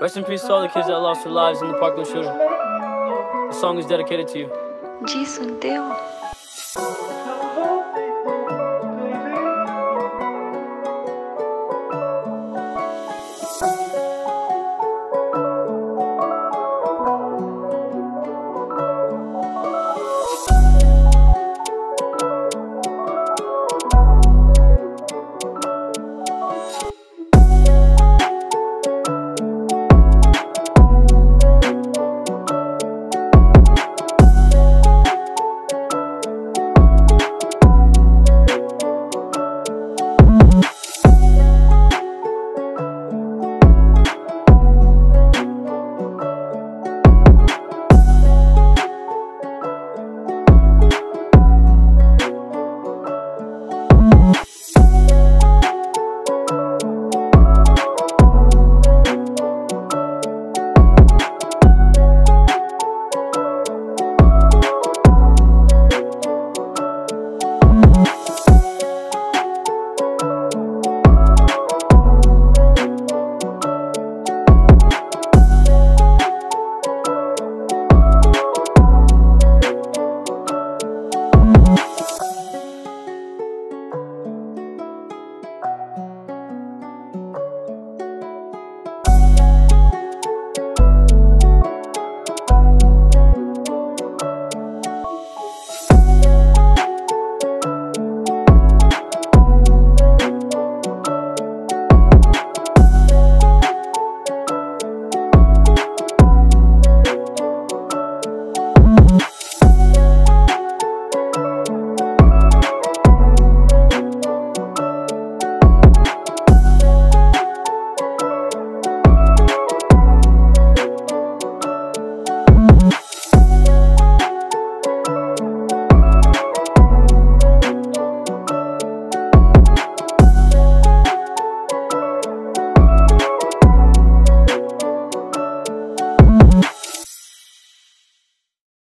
Rest in peace to all the kids that lost their lives in the Parkland shooting. The song is dedicated to you. जी सुनते